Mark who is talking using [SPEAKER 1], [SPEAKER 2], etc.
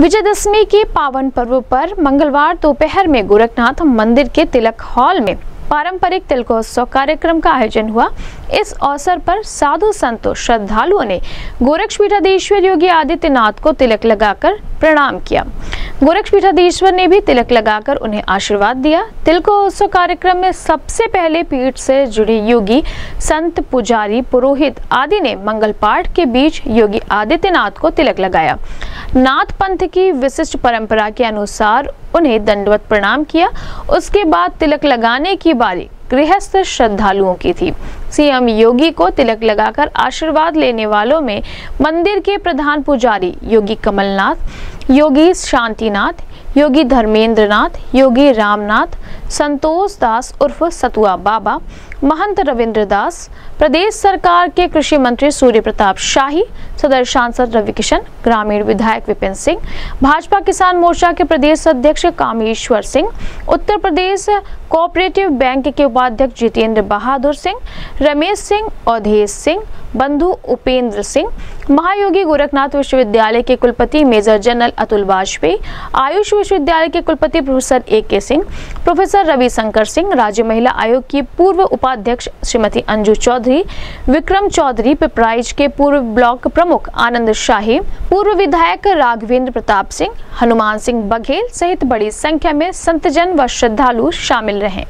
[SPEAKER 1] विजयदशमी के पावन पर्व पर मंगलवार दोपहर में गोरखनाथ मंदिर के तिलक हॉल में पारंपरिक तिलकोत्सव कार्यक्रम का आयोजन हुआ। इस अवसर पर साधु संतों, श्रद्धालुओं ने गोरक्षपीठाधीश्वर योगी आदित्यनाथ को तिलक लगाकर प्रणाम किया। गोरक्षपीठाधीश्वर ने भी तिलक लगाकर उन्हें आशीर्वाद दिया। तिलकोत्सव कार्यक्रम में सबसे पहले पीठ से जुड़े योगी, संत, पुजारी, पुरोहित आदि ने मंगल पाठ के बीच योगी आदित्यनाथ को तिलक लगाया। नाथ पंथ की विशिष्ट परंपरा के अनुसार उन्हें दंडवत प्रणाम किया। उसके बाद तिलक लगाने की बारी गृहस्थ श्रद्धालुओं की थी। सीएम योगी को तिलक लगाकर आशीर्वाद लेने वालों में मंदिर के प्रधान पुजारी योगी कमलनाथ योगी शांतिनाथ, योगी धर्मेंद्र नाथ योगी रामनाथ, संतोष दास उर्फ़ सतुआ बाबा, महंत रविंद्र दास, प्रदेश सरकार के कृषि मंत्री सूर्य प्रताप शाही, सदर सांसद रवि किशन ग्रामीण विधायक विपिन सिंह, भाजपा किसान मोर्चा के प्रदेश अध्यक्ष कामेश्वर सिंह, उत्तर प्रदेश कोऑपरेटिव बैंक के उपाध्यक्ष जितेंद्र बहादुर सिंह, रमेश सिंह, अवधेश सिंह, बंधु उपेंद्र सिंह, महायोगी गोरखनाथ विश्वविद्यालय के कुलपति मेजर जनरल अतुल वाजपेयी, आयुष विश्वविद्यालय के कुलपति प्रोफेसर ए के सिंह, प्रोफेसर रविशंकर सिंह, राज्य महिला आयोग की पूर्व उपाध्यक्ष श्रीमती अंजू चौधरी, विक्रम चौधरी पिपराइज के पूर्व ब्लॉक प्रमुख आनंद शाही, पूर्व विधायक राघवेंद्र प्रताप सिंह, हनुमान सिंह बघेल सहित बड़ी संख्या में संतजन व श्रद्धालु शामिल रहे।